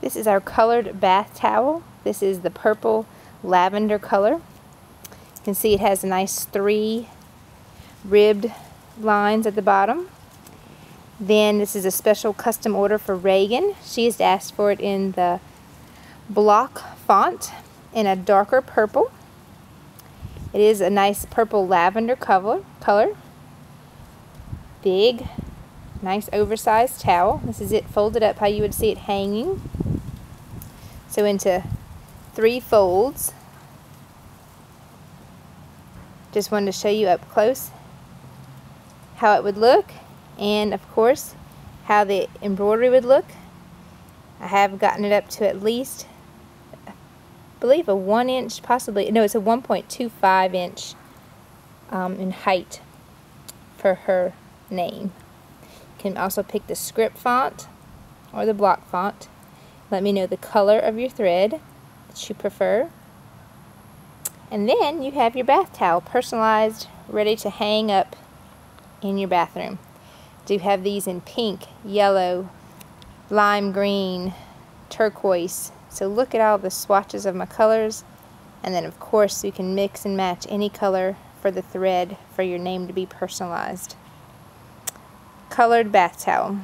This is our colored bath towel. This is the purple lavender color. You can see it has a nice three ribbed lines at the bottom. Then this is a special custom order for Reagan. She has asked for it in the block font in a darker purple. It is a nice purple lavender color. color. Big, nice oversized towel. This is it folded up how you would see it hanging. So into three folds. Just wanted to show you up close how it would look and of course how the embroidery would look. I have gotten it up to at least believe a 1 inch, possibly, no, it's a 1.25 inch um, in height for her name. You can also pick the script font or the block font. Let me know the color of your thread that you prefer. And then you have your bath towel personalized, ready to hang up in your bathroom. Do have these in pink, yellow, lime green, turquoise, so look at all the swatches of my colors. And then of course you can mix and match any color for the thread for your name to be personalized. Colored bath towel.